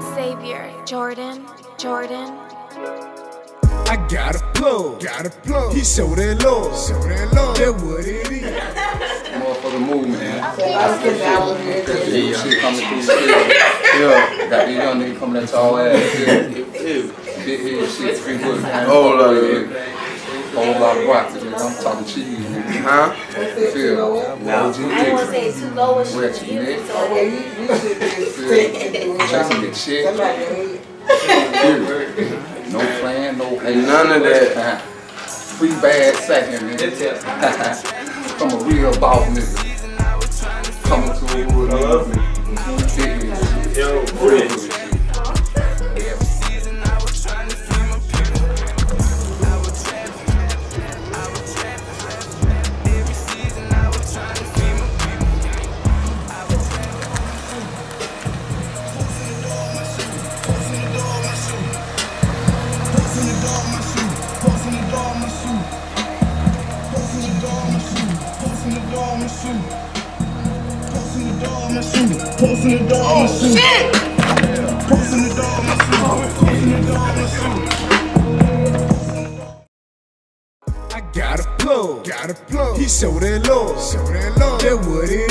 Xavier, Jordan, Jordan. I got a plug, got a plug. He show that love, show that love. That what it is. Motherfucker move, man. Yeah, shit coming through the field. Yeah, got these young niggas coming at tall ass. Big head shit, three wood. Whole lot of it. Whole lot of rocks. I'm talking cheese. nigga. Huh? Feel. I OG didn't want to say it's too low and Wet shit. your neck. So Yeah, you, you should be Chasing get shit. somebody hate. Period. No plan, no hate. None of that. Free bad second, man. From a real boss nigga. Coming to a wood nigga. Big head oh, shit. Yo, Real Rich. shit. I got a plug, got a plug. He show that love, show that love. That what it